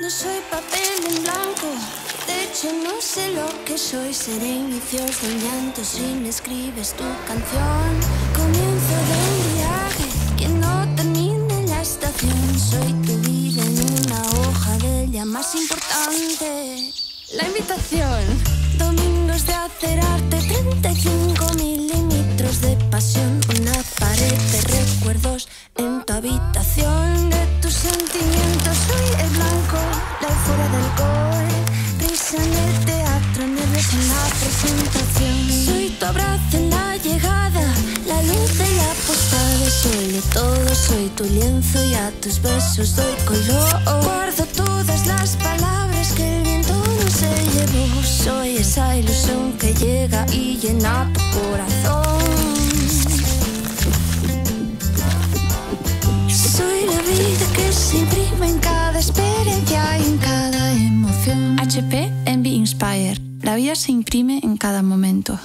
No soy papel en blanco. De hecho, no sé lo que soy. Seré inicios de llanto si me escribes tu canción. Comienzo de un viaje que no termina en la estación. Soy tu vida en una hoja de ella más importante. La invitación. Domingos de hacer arte, 35 milímetros Soy tu abrazo en la llegada, la luz de la postada. Soy todo, soy tu lienzo y a tus besos doy color. Guardo todas las palabras que el viento no se llevó. Soy esa ilusión que llega y llena tu corazón. Soy la vida que se imprime en cada experiencia y en cada emoción. HP. La vida se imprime en cada momento.